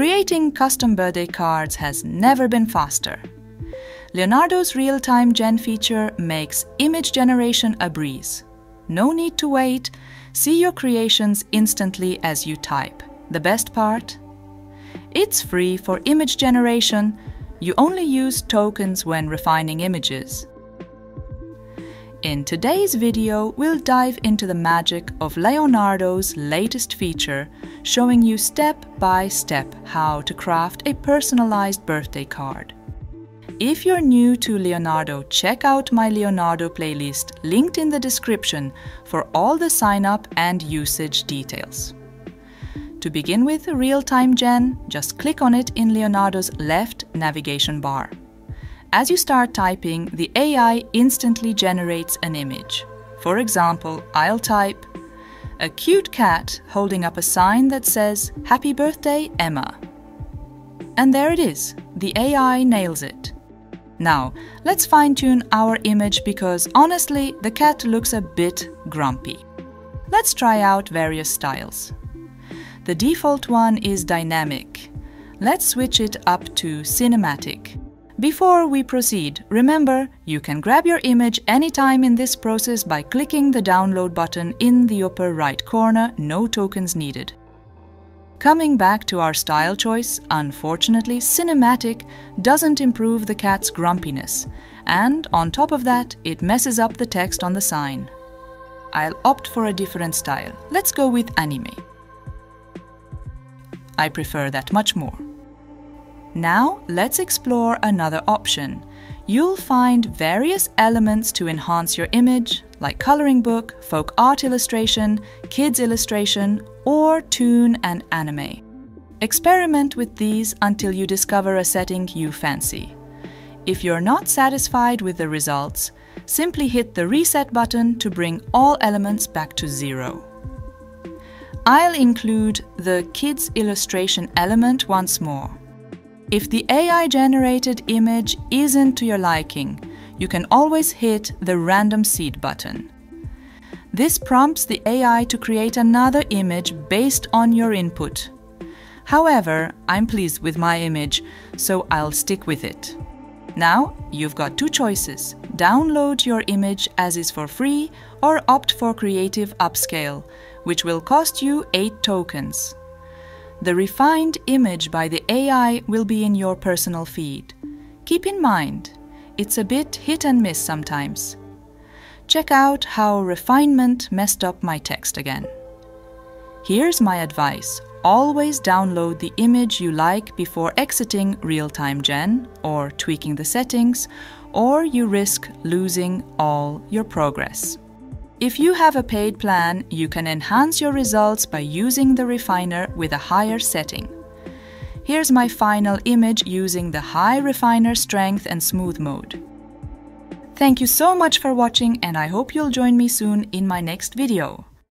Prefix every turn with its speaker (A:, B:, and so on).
A: Creating custom birthday cards has never been faster. Leonardo's real-time gen feature makes image generation a breeze. No need to wait, see your creations instantly as you type. The best part? It's free for image generation, you only use tokens when refining images. In today's video, we'll dive into the magic of Leonardo's latest feature, showing you step by step how to craft a personalized birthday card. If you're new to Leonardo, check out my Leonardo playlist linked in the description for all the sign up and usage details. To begin with real-time gen, just click on it in Leonardo's left navigation bar. As you start typing, the AI instantly generates an image. For example, I'll type a cute cat holding up a sign that says, Happy birthday, Emma. And there it is, the AI nails it. Now, let's fine tune our image because honestly, the cat looks a bit grumpy. Let's try out various styles. The default one is dynamic. Let's switch it up to cinematic. Before we proceed, remember, you can grab your image anytime in this process by clicking the download button in the upper right corner, no tokens needed. Coming back to our style choice, unfortunately, cinematic doesn't improve the cat's grumpiness, and on top of that, it messes up the text on the sign. I'll opt for a different style. Let's go with anime. I prefer that much more. Now let's explore another option. You'll find various elements to enhance your image, like coloring book, folk art illustration, kids illustration, or toon and anime. Experiment with these until you discover a setting you fancy. If you're not satisfied with the results, simply hit the reset button to bring all elements back to zero. I'll include the kids illustration element once more. If the AI generated image isn't to your liking, you can always hit the random seed button. This prompts the AI to create another image based on your input. However, I'm pleased with my image, so I'll stick with it. Now, you've got two choices. Download your image as is for free or opt for Creative Upscale, which will cost you 8 tokens. The refined image by the AI will be in your personal feed. Keep in mind, it's a bit hit and miss sometimes. Check out how refinement messed up my text again. Here's my advice. Always download the image you like before exiting real-time gen or tweaking the settings, or you risk losing all your progress. If you have a paid plan, you can enhance your results by using the refiner with a higher setting. Here's my final image using the high refiner strength and smooth mode. Thank you so much for watching and I hope you'll join me soon in my next video.